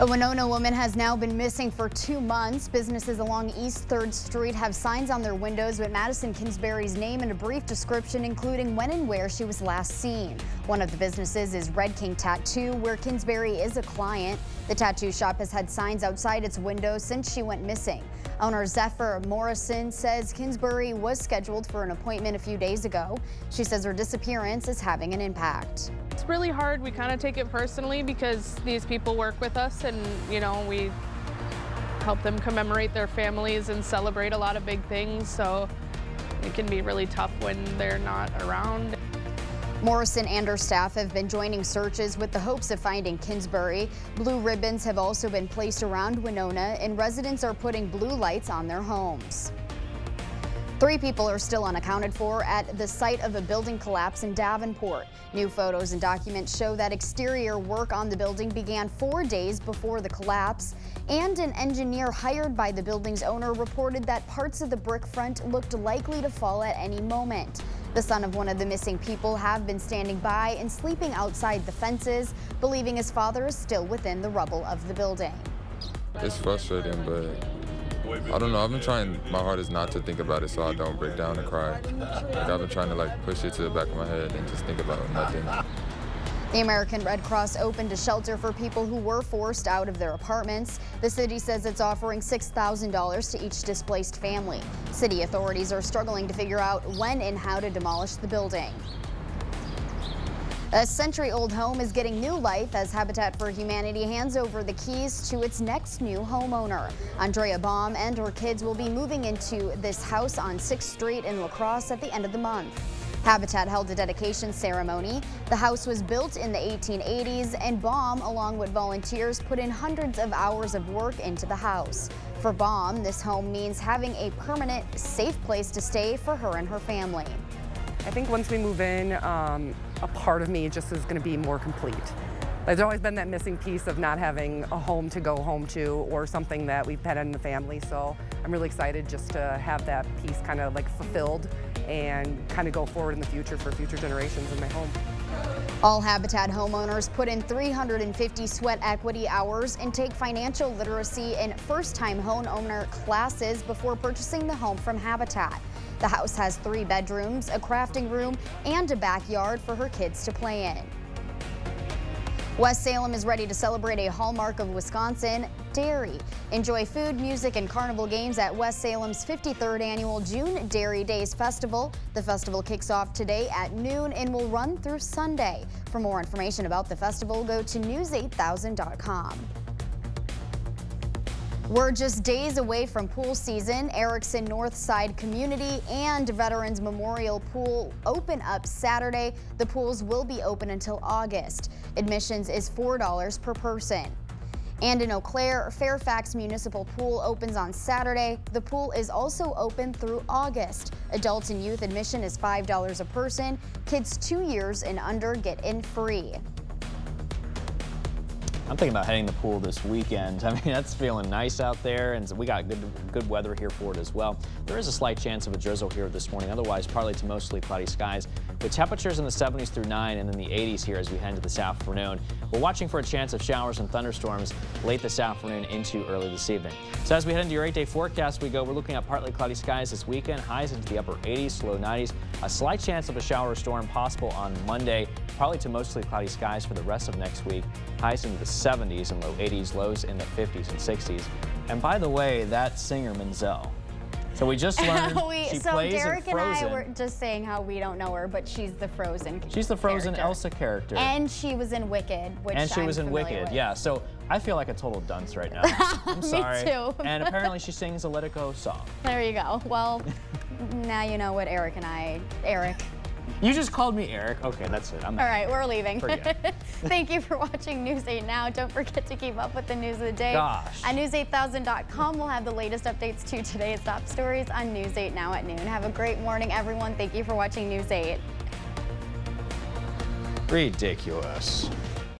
A Winona woman has now been missing for two months. Businesses along East 3rd Street have signs on their windows with Madeline Kingsbury's name and a brief description including when and where she was last seen. One of the businesses is Red King Tattoo, where Kinsbury is a client. The tattoo shop has had signs outside its windows since she went missing. Owner Zephyr Morrison says Kingsbury was scheduled for an appointment a few days ago. She says her disappearance is having an impact. It's really hard. We kind of take it personally because these people work with us and, you know, we help them commemorate their families and celebrate a lot of big things. So it can be really tough when they're not around. Morrison and her staff have been joining searches with the hopes of finding Kingsbury. Blue ribbons have also been placed around Winona and residents are putting blue lights on their homes. Three people are still unaccounted for at the site of a building collapse in Davenport. New photos and documents show that exterior work on the building began four days before the collapse, and an engineer hired by the building's owner reported that parts of the brick front looked likely to fall at any moment. The son of one of the missing people have been standing by and sleeping outside the fences, believing his father is still within the rubble of the building. It's frustrating, but I don't know. I've been trying my hardest not to think about it so I don't break down and cry. Like I've been trying to like push it to the back of my head and just think about nothing. The American Red Cross opened a shelter for people who were forced out of their apartments. The city says it's offering $6,000 to each displaced family. City authorities are struggling to figure out when and how to demolish the building. A century-old home is getting new life as Habitat for Humanity hands over the keys to its next new homeowner. Andrea Baum and her kids will be moving into this house on 6th Street in La Crosse at the end of the month. Habitat held a dedication ceremony. The house was built in the 1880s and Baum, along with volunteers, put in hundreds of hours of work into the house. For Baum, this home means having a permanent, safe place to stay for her and her family. I think once we move in, um, a part of me just is going to be more complete. There's always been that missing piece of not having a home to go home to or something that we've had in the family. So I'm really excited just to have that piece kind of like fulfilled and kind of go forward in the future for future generations in my home. All Habitat homeowners put in 350 sweat equity hours and take financial literacy and first-time homeowner classes before purchasing the home from Habitat. The house has three bedrooms, a crafting room, and a backyard for her kids to play in. West Salem is ready to celebrate a hallmark of Wisconsin, dairy. Enjoy food, music, and carnival games at West Salem's 53rd annual June Dairy Days Festival. The festival kicks off today at noon and will run through Sunday. For more information about the festival, go to news8000.com. We're just days away from pool season. Erickson Northside Community and Veterans Memorial Pool open up Saturday. The pools will be open until August. Admissions is $4 per person. And in Eau Claire, Fairfax Municipal Pool opens on Saturday. The pool is also open through August. Adult and youth admission is $5 a person. Kids two years and under get in free. I'm thinking about heading to the pool this weekend. I mean, that's feeling nice out there, and we got good good weather here for it as well. There is a slight chance of a drizzle here this morning. Otherwise, partly to mostly cloudy skies, with temperatures in the 70s through 9 and then the 80s here as we head into this afternoon. We're watching for a chance of showers and thunderstorms late this afternoon into early this evening. So as we head into your eight-day forecast, we go. We're looking at partly cloudy skies this weekend. Highs into the upper 80s, low 90s. A slight chance of a shower or storm possible on Monday. Probably to mostly cloudy skies for the rest of next week. Highs into the 70s and low 80s, lows in the 50s and 60s. And by the way, that singer Menzel. So we just learned we, she so plays Derek in Frozen. and I were just saying how we don't know her, but she's the Frozen. She's the Frozen character. Elsa character. And she was in Wicked, which and she I'm was in Wicked, with. yeah. So I feel like a total dunce right now. I'm sorry. Me too. and apparently she sings a Let It Go song. There you go. Well, now you know what Eric and I, Eric. You just called me Eric. Okay, that's it. I'm All right, we're leaving. Thank you for watching News 8 Now. Don't forget to keep up with the news of the day. Gosh. At news8000.com, we'll have the latest updates to today's top stories on News 8 Now at noon. Have a great morning, everyone. Thank you for watching News 8. Ridiculous.